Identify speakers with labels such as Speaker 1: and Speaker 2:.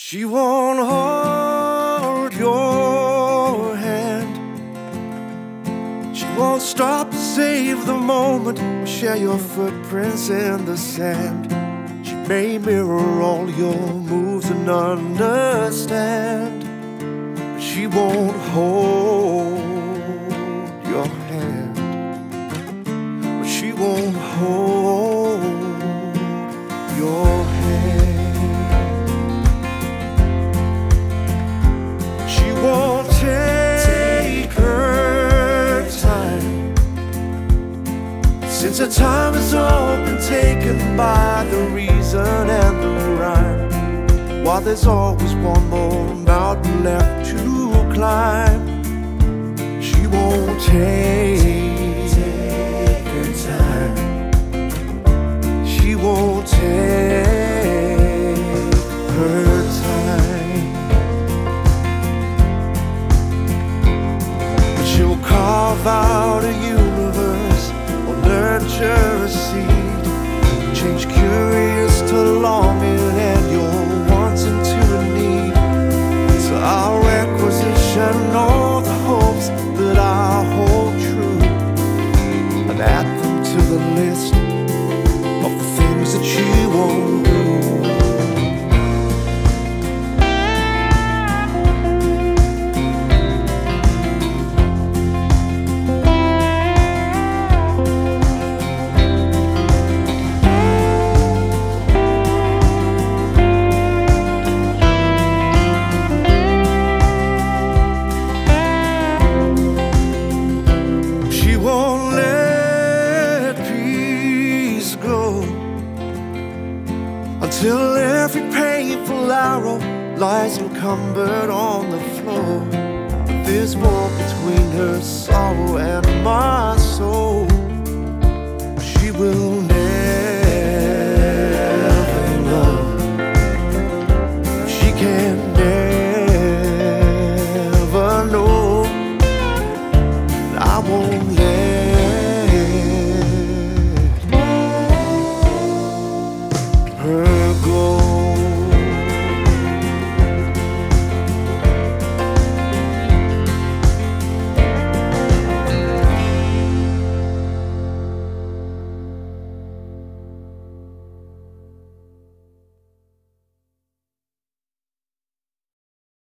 Speaker 1: She won't hold your hand. She won't stop to save the moment or share your footprints in the sand. She may mirror all your moves and understand. But she won't hold Since her time has all been taken by the reason and the rhyme While there's always one more mountain left to climb She won't take her time. She won't take her time. But she'll carve out a a seed. Change curious to longing and your wants into a need. So I'll requisition all the hopes that I hold true and add them to the list of the things that she won't do. go until every painful arrow lies encumbered on the floor. this war between her sorrow and my soul. She will never know. She can never know. I won't let.